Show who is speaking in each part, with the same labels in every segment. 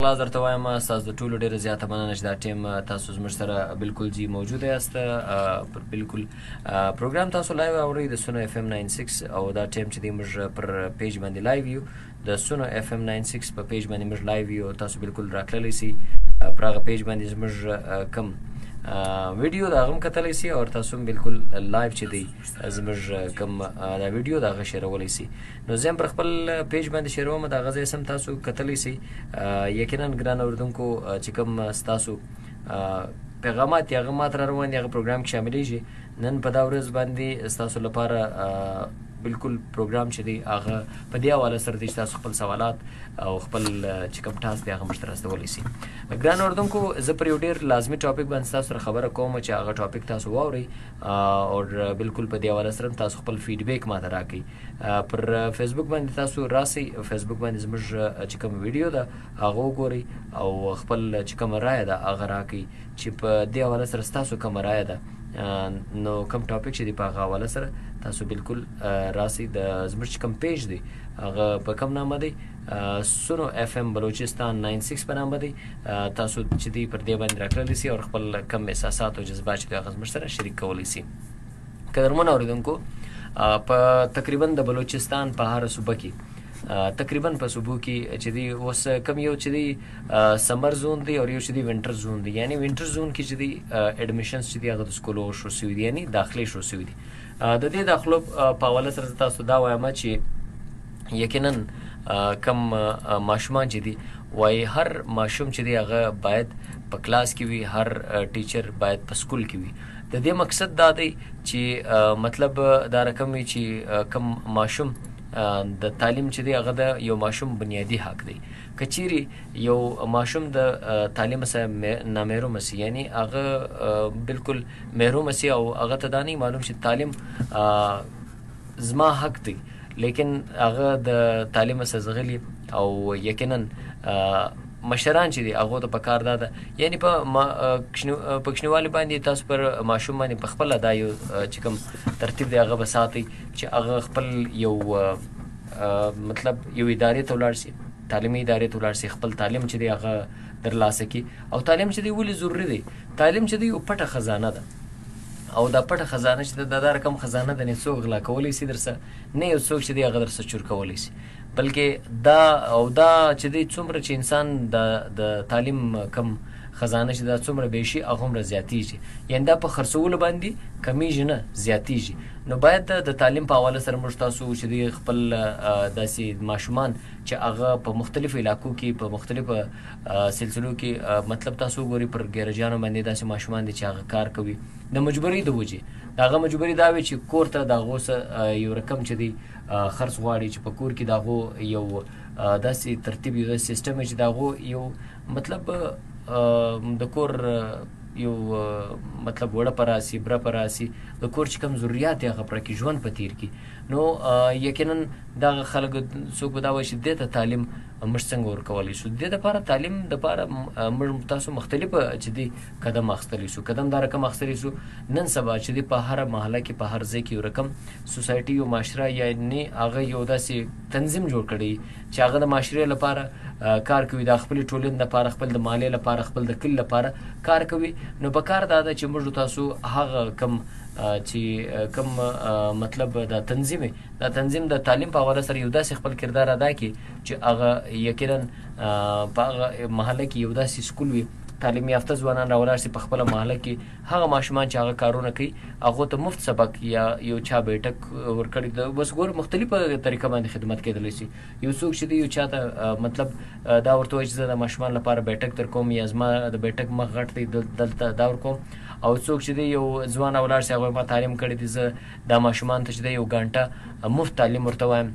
Speaker 1: خلاص درته وایم تاسو د ټولو ډیره زیاته مننه چې دا ټیم تاسو زموږ سره بالکل جی موجود یاست پر بالکل پروګرام تاسو لایو اوري د سونو اف ام 96 او دا ټیم چې دی موږ پر پیج باندې لایو یو د سونو اف ام 96 په پیج باندې موږ لایو یو تاسو بالکل راتللی سي پر هغه پیج باندې زموږ کم ویډیو دا غم کتلی سي او تاسو هم بالکل لایو چې دی زموږ کم دا ویډیو دا غشرولای سي نو زه هم پر خپل پیج باندې شیروم دا غزه سم تاسو کتلی سي یقینا ګران اوردونکو چې کوم تاسو پیغامات یا غمات را روان دي هغه پروګرام کې شاملېږي نن په دا ورځ باندې تاسو لپاره بالکل پروګرام چې دی هغه په دې حواله سره دی چې تاسو خپل سوالات او خپل چې کوم ټاس دی هغه مشترک راستولی سي ګران اردوونکو زه پر یو ډیر لازمی ټاپک باندې تاسو سره خبره کوم چې هغه ټاپک تاسو واوري او بالکل په دې حواله سره تاسو خپل فیډبیک ما ته راکړي پر فیسبوک باندې تاسو راسئ فیسبوک باندې زموږ چې کوم ویډیو ده هغه وګورئ او خپل چې کوم رائے ده هغه راکړئ چې په دې حواله سره تاسو کوم رائے ده نو کوم ټاپک چې دی په هغه حواله سره تاسو بالکل راسئ د زموږ چې کوم پیج دی هغه په کوم نامه دی سونو اف ام بلوچستان 96 په نامه دی تاسو چې دی پر دې باندې راکړل شي او خپل کم احساسات او جذبات چې هغه زموږ سره شریک کولی شي قدرمن اوریدونکو په تقریبا د بلوچستان په هر صوبه کې تقریبا په صوبو کې چې دی اوس کم یو چې دی سمر زون دی او یو چې دی وینټر زون دی یعنی وینټر زون کې چې دی اډمیشنز چې دی هغه د سکولو شو سوی دی یعنی داخلي شو سوی دی د دې داخلو په حواله سره تاسو دا وایم چې یقینا کم ماشومان چې دی وای هر ماشوم چې دی هغه باید په کلاس کې وي هر ټیچر باید په سکول کې وي د دې مقصد دا دی چې مطلب دا رقم وي چې کم ماشوم د تعلیم چې دی هغه د یو ماشوم بنیادی حق دی کچيري یو ماشوم د تعلیم سره نامحروم سي یعنی هغه بالکل محروم سي او هغه ته دانی معلوم شي تعلیم زما حق دی لیکن هغه د تعلیم څخه ځغلي او یقینا مشران چې دي هغه ته پکار ده یعنی په پښنیوالي باندې تاسو پر ماشوم باندې په خپل ادا یو چې کوم ترتیب دی هغه بساتي چې هغه خپل یو مطلب یو ادارې ته ولاړ شي تعلیمي ادارې ته ولاړ شي خپل تعلیم چې دی هغه ترلاسه کی او تعلیم چې دی ولې ضروری دی تعلیم چې دی یو پټه خزانه ده او دا پټه خزانه چې دا دا رقم خزانه ده نه څوک غلا کولی شي درسه نه یو څوک چې دی هغه درسه چور کولی شي بلکې دا او دا چې دی څومره چې انسان د د تعلیم کم خزانه چې دا څومره به شي هغه هم زیاتیږي یعنی دا په خرڅولو باندې کمیږي نه زیاتیږي نو باید د تعلیم په حواله سره موږ تاسو چې دی خپل داسې ماشومان چې هغه په مختلفو علاقو کې په مختلفو سلسلو کې مطلب تاسو وګوري پر ګیرجانو باندې داسې ماشومان دي چې هغه کار کوي د مجبوري د وجې داغه مجبوري دا وي چې کور ته دا غوس یو رقم چې دی خرڅ غواړي چې په کور کې داغو یو داسې ترتیب یو سیستم چې داغو یو مطلب د کور یو مطلب وړه پراسي بره پراسي د کور چې کم ضرورت یې هغه پر کې ژوند پتیر کی نو یقینا دا خلک څوک دا وایي چې د تعلیم موږ څنګه ورکولی شو دې لپاره تعلیم لپاره موږ تاسو مختلف چې دی قدم اخستلی شو قدم دا رقم اخستلی شو نن سبا چې دی په هر محله کې په هر ځای کې یو رقم سوسایټي یو معاشره یا نه هغه یو داسې تنظیم جوړ کړي چې هغه د معاشرې لپاره کار کوي د خپل ټولنې لپاره خپل د مالې لپاره خپل د کل لپاره کار کوي نو په کار دا ده چې موږ تاسو هغه کم چې کم مطلب دا تنظیم دا تنظیم د تعلیم په حواله سره یو داسې خپل کردار ادا کړي چې هغه یقینا په هغه محله کې یو داسې سکول وي تعلیم یافته ځوانان راولار سي په خپل محله کې هغه ماشومان چې هغه کارونه کوي هغه ته مفت سبق یا یو چا بیٹک ورکړي د بس ګور مختلفه طریقه باندې خدمت کېدلی سي یو څوک چې دی یو چا ته مطلب دا ورته وایي چې د ماشومان لپاره بیٹک تر کوم یا زما د بیٹک مخ غټ دی دلته دا ورکوم او څوک چې دی یو ځوان اولار سي هغه ما تعلیم کړی دی زه دا ماشومان ته چې ده یو ګانټه مفت تعلیم ورته وایم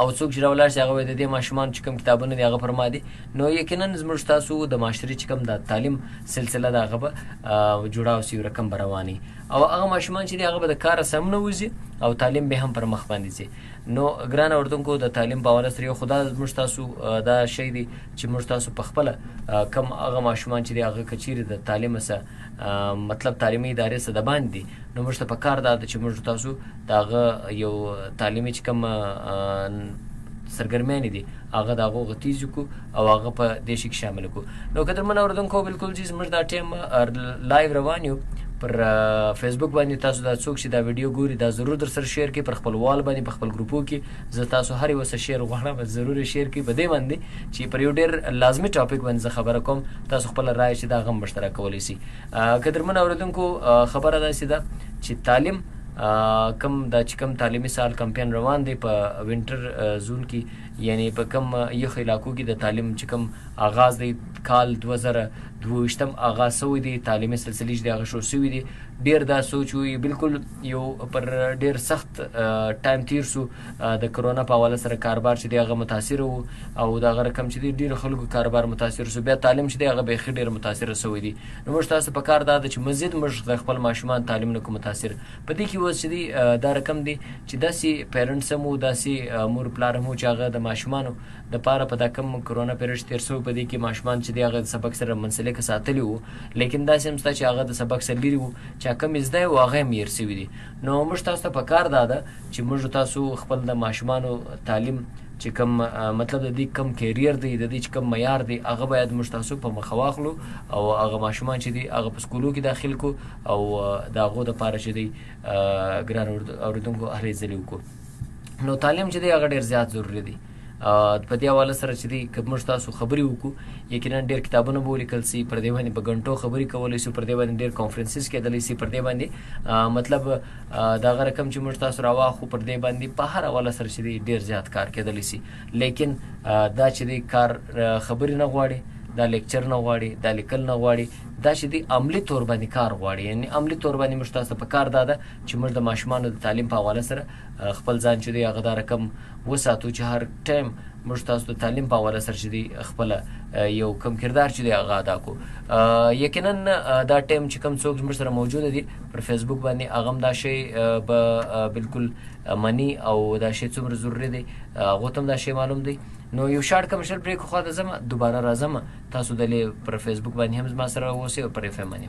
Speaker 1: او څوک چې راولاړ شي هغه وایي د دې ماشومان چې کوم کتابونه دي هغه پر ما دي نو یقینا زموږ تاسو د معاشري چې کوم د تعلیم سلسله ده هغه به جوړاو سي رقم به رواني او هغه ماشومان چې دي هغه به د کار سم نه وځي او تعلیم به هم پر مخ باندې ځي نو ګران اردوونکو د تعلیم په حواله سره یو خدا زموږ تاسو دا شی دی چې موږ تاسو په خپل کم هغه ماشومان چې دي هغه کچیر د تعلیم سره مطلب تعلیمي ادارې څه د باندې دي نو موږ ته په کار دا ده چې موږ تاسو داغه یو تعلیمي چې کوم سرګرمیانې دي هغه د هغو غتیز کو او هغه په دې شي کې شامل کو نو کتر من اوردونکو بالکل جی زموږ دا ټیم لایو روان یو پر فیسبوک باندې تاسو دا څوک چې دا ویډیو ګوري دا ضرور در سره شیر کړئ پر خپل وال باندې په خپل ګروپو کې زه تاسو هر یو څه شیر غواړم ضرور شیر کی بده باندې چې پر یو ډیر لازمی ټاپک باندې خبره کوم تاسو خپل رائے چې دا غم مشترک کولی سي قدرمن اوریدونکو خبره ده سیده چې تعلیم کم دا چې کم تعلیمي سال کمپاین روان دی په وینټر زون کې یعنی په کم یو علاقو کې د تعلیم چې کم آغاز دی کال 2022 آغاز شوی دی تعلیمي سلسله چې د غشو شوی دی ډیر دا سوچ وي بالکل یو پر ډیر سخت ټایم تیر سو د کرونا په حواله سره کاروبار چې دی هغه متاثر وو او دا هغه رقم چې دی ډیر خلکو کاروبار متاثر سو بیا تعلیم چې دی هغه بیخي ډیر متاثر سوی دی نو موږ تاسو په کار دا ده چې مزید موږ د خپل ماشومان تعلیم نه کو متاثر په دې کې وځ چې دی دا رقم دی چې داسې پیرنټس هم وو داسې مور پلار هم چې هغه د ماشومانو د پاره په دا کم کرونا پیرډ تیر سو په دې کې ماشومان چې دی هغه سبق سره منسلک ساتلی وو لیکن داسې هم شته چې هغه د سبق سربیري وو چا کم زده او هغه هم هیر سوي دي نو موږ تاسو ته په کار دا ده چې موږ تاسو خپل د ماشومانو تعلیم چې کم مطلب د دې کم کیریر دی د دې چې کم معیار دی هغه باید موږ تاسو په مخ واخلو او هغه ماشومان چې دی هغه په سکولو کې داخل کو او دا غو د پاره چې دی ګران اوردونکو هلې ځلې وکړو نو تعلیم چې دی هغه ډیر زیات ضروری دی په دې حواله سره چې دی که موږ تاسو خبرې وکړو یقینا ډېر کتابونه به ولیکل سي پر دې باندې په ګنټو خبرې کولی سو پر دې باندې ډېر کانفرنسز کېدلی سي پر دې باندې مطلب دا غره کم چې موږ تاسو راواخو پر دې باندې په هر حواله سره چې دی ډېر زیات کار کېدلی سي لیکن دا چې دی کار خبرې نه غواړي دا لیکچر نه غواړي دا لیکل نه غواړي دا چې دی عملی تور باندې کار غواړي یعنی عملی تور باندې موږ تاسو په کار داده چې موږ د ماشومان د تعلیم په حواله سره خپل ځان چې دی هغه دا رقم وساتو چې هر ټایم موږ تاسو د تعلیم په حواله سره چې دی خپل یو کم کردار چې دی هغه ادا کو یقینا دا ټایم چې کم څوک موږ سره موجود دي پر فیسبوک باندې هغه دا شی به بالکل منی او دا شی څومره ضروری دی هغه تم دا شی معلوم دی نو یو شارټ کمرشل بریک خو دا زما دوباره راځم تاسو دلې پر فیسبوک باندې هم زما سره اوسئ او پر اف ام باندې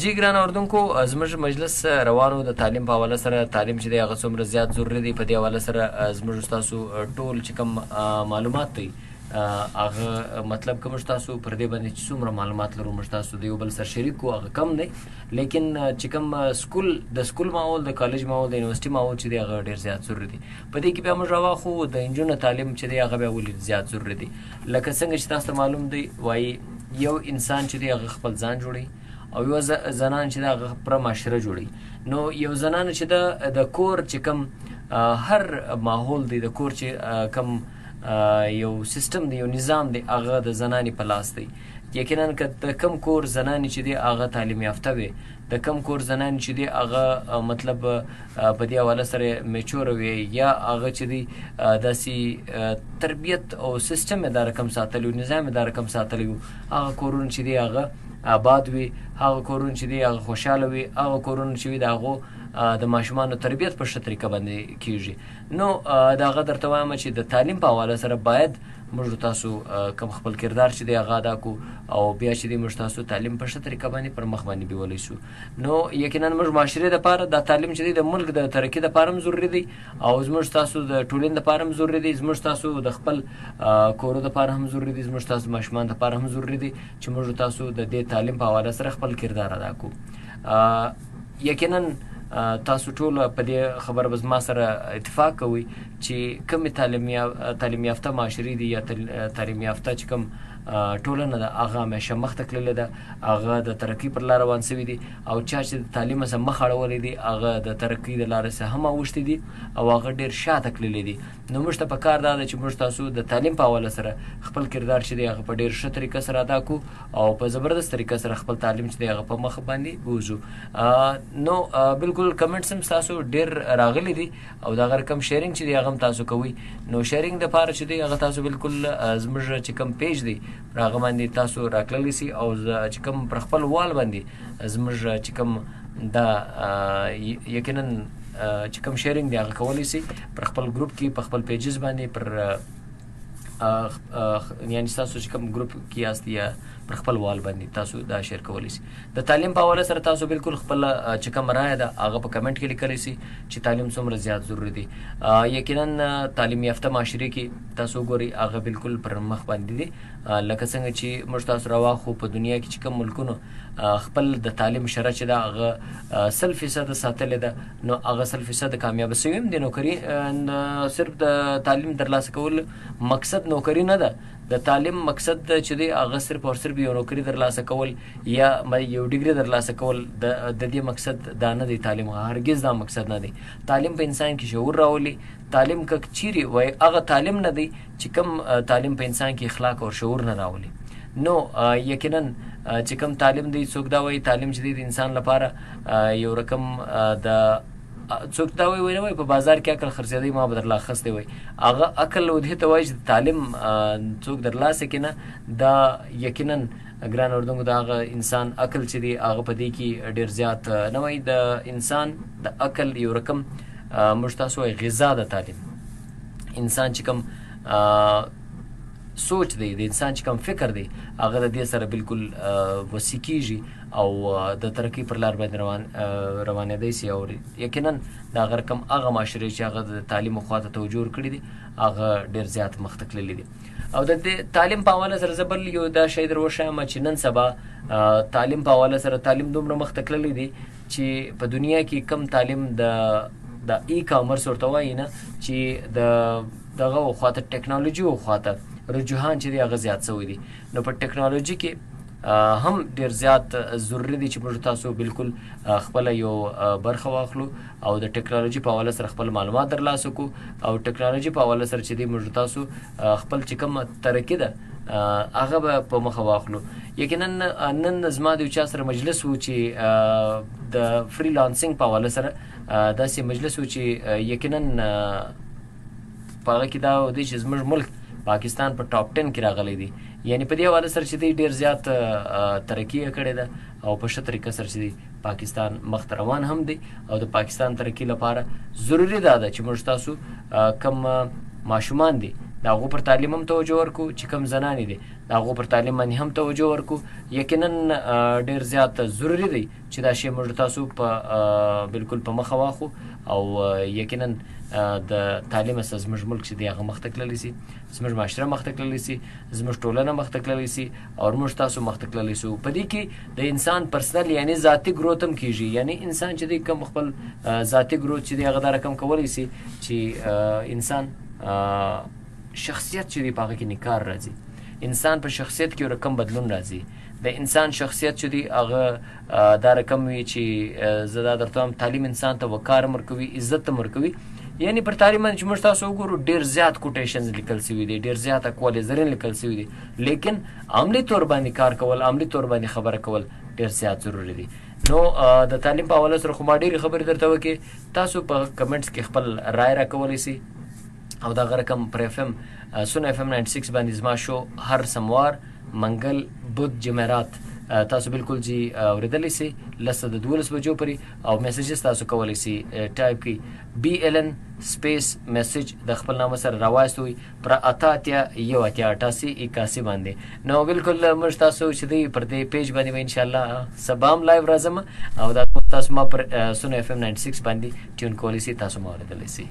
Speaker 1: جی ګران اردوونکو زموږ مجلس روانو د تعلیم په حواله سره تعلیم چې دی هغه څومره زیات ضروري دی په دې حواله سره زموږ تاسو ټول چې کوم معلومات دی هغه مطلب کوم تاسو پر دې باندې چې څومره معلومات لرو موږ تاسو دی یو بل سره شریک کو هغه کم دی لیکن چې کوم سکول د سکول ماحول د کالج ماحول د یونیورسيټي ماحول چې دی هغه ډیر زیات ضروري دی په دې کې بیا موږ راواخو د انجونو تعلیم چې دی هغه بیا ولې زیات ضروري دی لکه څنګه چې تاسو ته معلوم دی وایي یو انسان چې دی هغه خپل ځان جوړي او یو زنان چې دا پر معاشره جوړي نو یو زنان چې دا د کور چې کم هر ماحول دی د کور چې کم یو سیستم دی یو نظام دی هغه د زنانې په لاس دی یقینا که د کم کور زنانې چې دی هغه تعلیم یافته وي د کم کور زنانې چې دي هغه مطلب په دې حواله سره میچور وي یا هغه چې دي داسي تربیت او سیستم یې دا رقم ساتلی نظام یې دا رقم ساتلی وو هغه کورونه چې دي هغه آباد وي هغه کورونه چې دي هغه خوشاله وي هغه کورونه چې وي د هغه د ماشومانو تربیت په ښه طریقه باندې کیږي نو دا غدر ته وایم چې د تعلیم په حواله سره باید موږ تاسو کوم خپل کردار چې دی هغه ادا کو او بیا چې دی موږ تاسو تعلیم په ښه طریقه باندې پر مخ باندې بیولای شو نو یقینا موږ معاشره د پاره د تعلیم چې دی د ملک د ترقی د پاره ضروری دی او موږ تاسو د ټولین د پاره ضروری دی موږ تاسو د خپل کورو د پاره هم ضروری دی موږ تاسو ماشومان د پاره هم ضروری دی چې موږ تاسو د دې تعلیم په حواله سره خپل کردار ادا کو یقینا تاسو ټول په دې خبره به زما سره اتفاق کوئ چی کومی تعلیم یافته معاشری دی یا تعلیم یافته چی کوم ټولنه ده هغه همیشه مخته تللی ده هغه د ترقی پر لار روان سوی دی او چا چی د تعلیم سره مخ اړولی دی هغه د ترقی د لارې سره هم اوښتی دی او هغه ډیر شاته تللی دی نو موږ ته پکار دا ده چی موږ تاسو د تعلیم په حواله سره خپل کردار چی دی هغه په ډیر ښه طریقه سره ادا کو او په زبردست طریقه سره خپل تعلیم چی دی هغه په مخ باندې بوزو نو بالکل کمنټس هم تاسو ډیر راغلی دی او دا غر کم شیرینګ چې دی هغه تاسو کوي نو شیرینګ د پاره چې دی هغه تاسو بالکل زموږ چې کم پیج دی هغه باندې تاسو راکللی سي او چې کم پر خپل وال باندې زموږ چې کم دا یقینا چې کم شیرینګ دی هغه کولی سي پر خپل ګروپ کې په خپل پیجز باندې پر یعنی تاسو چې کوم ګروپ کې یاست یا پر خپل وال باندې تاسو دا شیر کولی شئ د تعلیم په حواله سره تاسو بالکل خپل چې کوم رائے ده هغه په کمنټ کې لیکلی شئ چې تعلیم څومره زیات ضروری دی یقینا تعلیم یافته معاشره کې تاسو ګوري هغه بالکل پر مخ باندې دی لکه څنګه چې موږ تاسو راوا خو په دنیا کې چې کوم ملکونو خپل د تعلیم شرح چې دا هغه 100% ساتل ده نو هغه سل فیصد کامیاب سوی هم دی نوکري صرف د تعلیم ترلاسه کول مقصد نوکري نه ده د تعلیم مقصد چې دی هغه صرف او صرف یو نوکري ترلاسه کول یا یو ډیګري ترلاسه کول د دې مقصد دا نه دی تعلیم هرگز دا مقصد نه دی تعلیم په انسان کې شعور راولي تعلیم کک چیري وای هغه تعلیم نه دی چې کم تعلیم په انسان کې اخلاق او شعور نه راولي نو یقینا چې کوم تعلیم دی څوک دا وایي تعلیم چې دی د انسان لپاره یو رقم د څوک دا وی وینه وای په بازار کې عقل خرڅېدی ما به درلا خسته وای هغه عقل و دې ته وای چې تعلیم څوک درلا سکینه دا یقینا ګران اردنګو دا هغه انسان عقل چې دی هغه په دې کې ډیر زیات نه وای د انسان د عقل یو رقم مشتاسو غذا د تعلیم انسان چې کوم سوچ دی د انسان چې کوم فکر دی هغه د دې سره بالکل وسیکیږي او د ترقی پر لار باندې روان روانې دی سي او یقینا دا غر کم هغه معاشره چې هغه د تعلیم خو ته توجور کړی دي هغه ډیر زیات مخته تللی دي او د تعلیم په حواله سره زبل یو دا شی درو شایم چې نن سبا تعلیم په حواله سره تعلیم دومره مخته تللی دي چې په دنیا کې کم تعلیم د د ای کامرس ورته وایي نه چې د دغه خواته ټکنالوژي او خواته رجحان چې دی هغه زیات شوی دی نو په ټکنالوژي کې هم ډیر زیات ضروري دي چې موږ تاسو بالکل خپل یو برخه واخلو او د ټکنالوژي په حواله سره خپل معلومات درلاسه کو او ټکنالوژي په حواله سره چې دی موږ تاسو خپل چې کوم ترقی ده هغه به په مخه واخلو یقینا نن زما د چا سره مجلس و چې د فریلانسینګ په حواله سره داسې مجلس و چې یقینا په هغه کې دا دی چې زموږ ملک پاکستان په ټاپ 10 کې راغلی دی یعنی په دې حواله سره چې دی ډیر زیات ترقی کړې ده او په ښه طریقه سره چې دی پاکستان مخ روان هم دی او د پاکستان ترقی لپاره ضروری ده چې موږ تاسو کم ماشومان دي دا غو پر تعلیم هم توجه ورکو چې کم زنانې دي دا غو پر تعلیم باندې هم توجه ورکو یقینا ډیر زیات ضروری دی چې دا شی موږ تاسو په بالکل په مخه واخو او یقینا د تعلیم سره زموږ ملک چې دغه مخته کللی سي زموږ معاشره مخته کللی سي زموږ ټولنه مخته کللی سي او موږ تاسو مخته کللی سو په دې کې د انسان پرسنل یعنی ذاتی گروث هم کیږي یعنی انسان چې د کم خپل ذاتی گروث چې دغه د رقم کولی سي چې انسان شخصیت چې په هغه کې نکار راځي انسان په شخصیت کې رقم بدلون راځي د انسان شخصیت چې دی هغه دا رقم وي چې زه دا درته وایم تعلیم انسان ته وقار هم ورکوي عزت هم ورکوي یعنی پر تعلیم باندې چې موږ تاسو وګورو ډېر زیات کوټیشنز لیکل سوي دي ډېر زیات اقوال زرین لیکل سوي دي لیکن عملی طور باندې کار کول عملی طور باندې خبره کول ډېر زیات ضروري دي نو د تعلیم په حواله سره خو ما ډېرې خبرې درته وکړې تاسو په کمنټس کې خپل رای راکولی سئ او دا غره کم پر اف ام سن اف ام 96 باندې زما شو هر سموار منګل بود جمعرات تاسو بالکل جی اوریدلی سي لسته د 12 بجو پري او میسجز تاسو کولای سي ټایپ کی بی ایل ان سپیس میسج د خپل نامه سره راوایستوي پر اتا اتیا یو اتیا اټاسي اکاسي باندې نو بالکل موږ تاسو چې دی پر دې پیج باندې به ان شاء الله سبام لایو راځم او دا تاسو ما پر سونو اف ام 96 باندې ټیون کولی سي تاسو ما اوریدلی سي